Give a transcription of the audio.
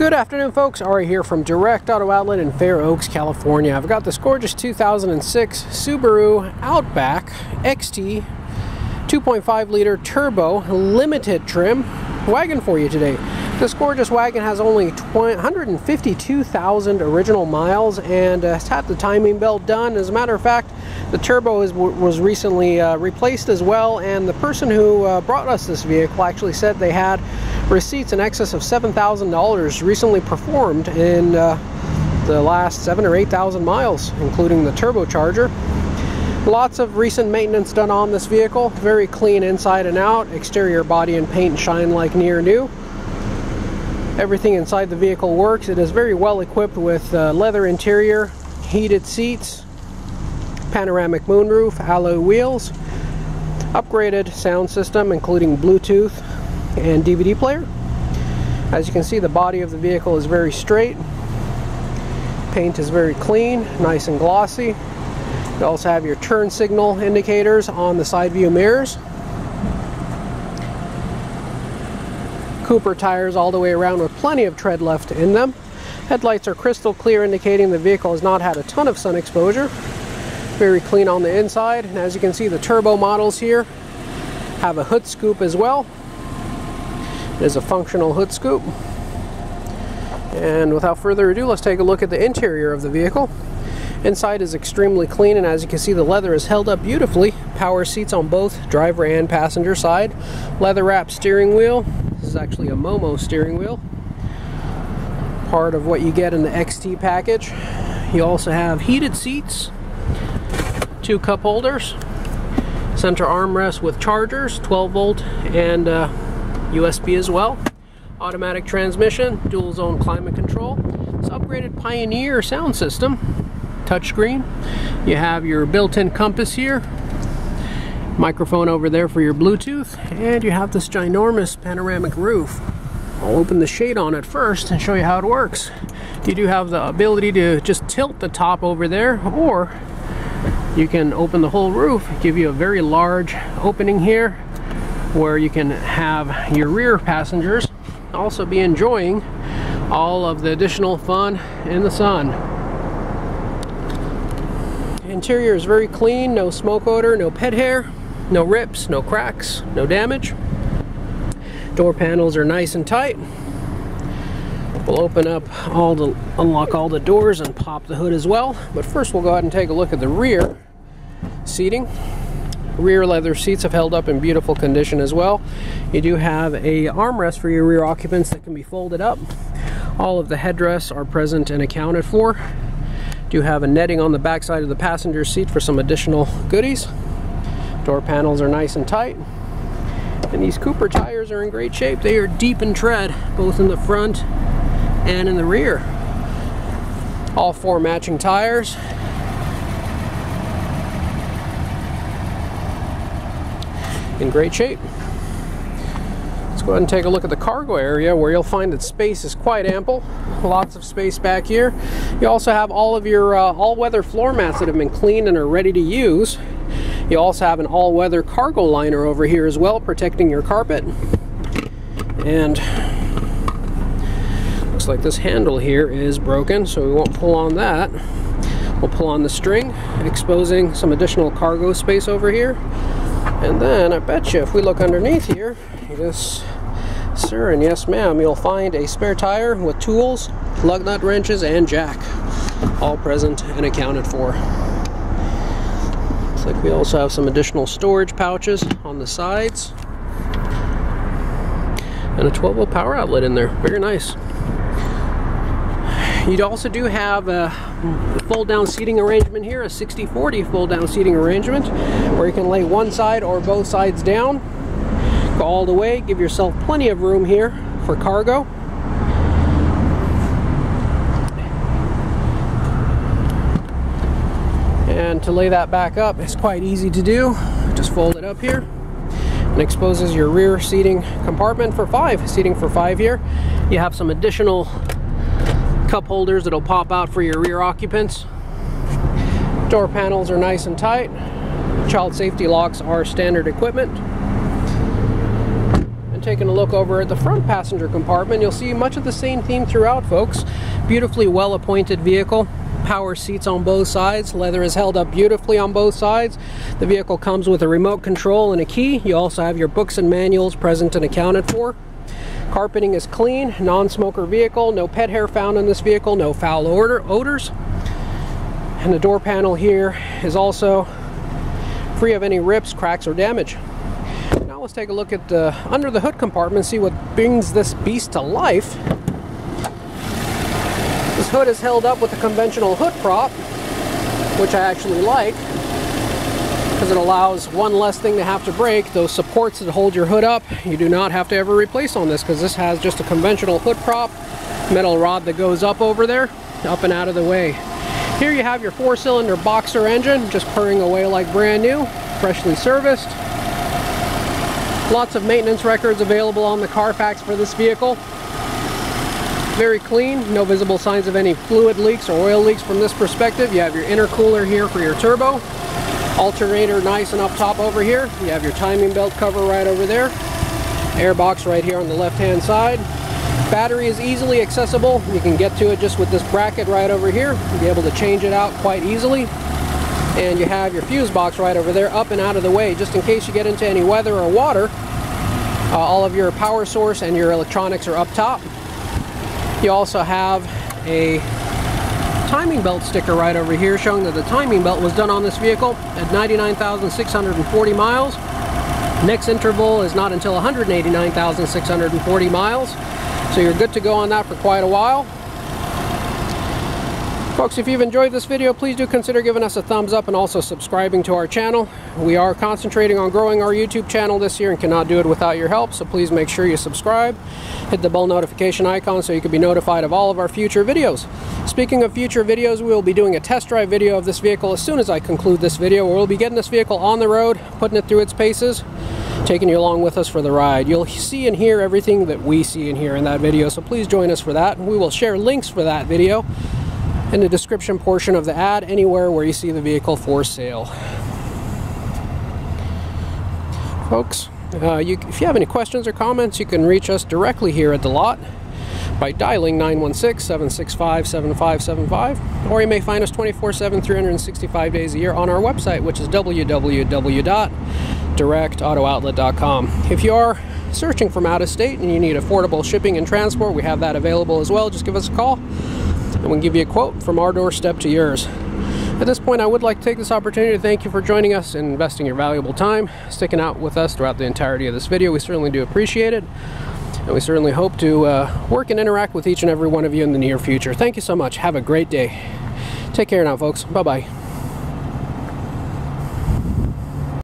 Good afternoon, folks. Ari here from Direct Auto Outlet in Fair Oaks, California. I've got this gorgeous 2006 Subaru Outback XT 2.5 liter turbo limited trim wagon for you today. This gorgeous wagon has only 152,000 original miles and uh, has had the timing belt done. As a matter of fact, the turbo is, was recently uh, replaced as well and the person who uh, brought us this vehicle actually said they had receipts in excess of $7,000 recently performed in uh, the last seven or 8,000 miles, including the turbocharger. Lots of recent maintenance done on this vehicle. Very clean inside and out. Exterior body and paint shine like near new. Everything inside the vehicle works. It is very well equipped with uh, leather interior, heated seats, panoramic moonroof, alloy wheels, upgraded sound system including Bluetooth and DVD player. As you can see the body of the vehicle is very straight. Paint is very clean, nice and glossy. You also have your turn signal indicators on the side view mirrors. Cooper tires all the way around with plenty of tread left in them. Headlights are crystal clear indicating the vehicle has not had a ton of sun exposure. Very clean on the inside and as you can see the turbo models here have a hood scoop as well is a functional hood scoop. And without further ado, let's take a look at the interior of the vehicle. Inside is extremely clean, and as you can see, the leather is held up beautifully. Power seats on both driver and passenger side. Leather wrap steering wheel. Is actually a Momo steering wheel. Part of what you get in the XT package. You also have heated seats, two cup holders, center armrest with chargers, 12 volt, and uh, USB as well. Automatic transmission, dual zone climate control. It's upgraded Pioneer sound system, touchscreen. You have your built-in compass here, microphone over there for your Bluetooth, and you have this ginormous panoramic roof. I'll open the shade on it first and show you how it works. You do have the ability to just tilt the top over there, or you can open the whole roof, give you a very large opening here where you can have your rear passengers also be enjoying all of the additional fun in the sun. Interior is very clean, no smoke odor, no pet hair, no rips, no cracks, no damage. Door panels are nice and tight. We'll open up all the, unlock all the doors and pop the hood as well. But first we'll go ahead and take a look at the rear seating. Rear leather seats have held up in beautiful condition as well. You do have a armrest for your rear occupants that can be folded up. All of the headrests are present and accounted for. Do have a netting on the back side of the passenger seat for some additional goodies. Door panels are nice and tight. And these Cooper tires are in great shape. They are deep in tread, both in the front and in the rear. All four matching tires in great shape. Let's go ahead and take a look at the cargo area where you'll find that space is quite ample. Lots of space back here. You also have all of your uh, all-weather floor mats that have been cleaned and are ready to use. You also have an all-weather cargo liner over here as well, protecting your carpet. And looks like this handle here is broken, so we won't pull on that. We'll pull on the string, exposing some additional cargo space over here. And then I bet you if we look underneath here, yes, sir, and yes, ma'am, you'll find a spare tire with tools, lug nut wrenches, and jack, all present and accounted for. Like we also have some additional storage pouches on the sides, and a 12 volt power outlet in there. Very nice. You also do have a fold down seating arrangement here, a 60-40 fold down seating arrangement, where you can lay one side or both sides down, go all the way, give yourself plenty of room here for cargo. And to lay that back up is quite easy to do. Just fold it up here and exposes your rear seating compartment for five, seating for five here. You have some additional cup holders that'll pop out for your rear occupants. Door panels are nice and tight. Child safety locks are standard equipment. And taking a look over at the front passenger compartment, you'll see much of the same theme throughout, folks. Beautifully well appointed vehicle. Power seats on both sides. Leather is held up beautifully on both sides. The vehicle comes with a remote control and a key. You also have your books and manuals present and accounted for. Carpeting is clean, non-smoker vehicle, no pet hair found in this vehicle, no foul odor, odors. And the door panel here is also free of any rips, cracks, or damage. Now let's take a look at the under the hood compartment, see what brings this beast to life. Hood is held up with a conventional hood prop, which I actually like because it allows one less thing to have to break. Those supports that hold your hood up, you do not have to ever replace on this because this has just a conventional hood prop, metal rod that goes up over there, up and out of the way. Here you have your four-cylinder boxer engine, just purring away like brand new, freshly serviced. Lots of maintenance records available on the Carfax for this vehicle. Very clean, no visible signs of any fluid leaks or oil leaks from this perspective. You have your intercooler here for your turbo. Alternator nice and up top over here. You have your timing belt cover right over there. Air box right here on the left hand side. Battery is easily accessible. You can get to it just with this bracket right over here. You'll be able to change it out quite easily. And you have your fuse box right over there up and out of the way just in case you get into any weather or water. Uh, all of your power source and your electronics are up top. You also have a timing belt sticker right over here showing that the timing belt was done on this vehicle at 99,640 miles. Next interval is not until 189,640 miles. So you're good to go on that for quite a while. Folks, if you've enjoyed this video, please do consider giving us a thumbs up and also subscribing to our channel. We are concentrating on growing our YouTube channel this year and cannot do it without your help, so please make sure you subscribe. Hit the bell notification icon so you can be notified of all of our future videos. Speaking of future videos, we will be doing a test drive video of this vehicle as soon as I conclude this video. We'll be getting this vehicle on the road, putting it through its paces, taking you along with us for the ride. You'll see and hear everything that we see and hear in that video, so please join us for that. We will share links for that video in the description portion of the ad anywhere where you see the vehicle for sale. Folks, uh, you, if you have any questions or comments, you can reach us directly here at the lot by dialing 916-765-7575 or you may find us 24-7 365 days a year on our website which is www.directauto.outlet.com if you are searching from out of state and you need affordable shipping and transport we have that available as well. Just give us a call and we'll give you a quote from our doorstep to yours. At this point, I would like to take this opportunity to thank you for joining us and investing your valuable time, sticking out with us throughout the entirety of this video. We certainly do appreciate it. And we certainly hope to uh, work and interact with each and every one of you in the near future. Thank you so much. Have a great day. Take care now, folks. Bye-bye.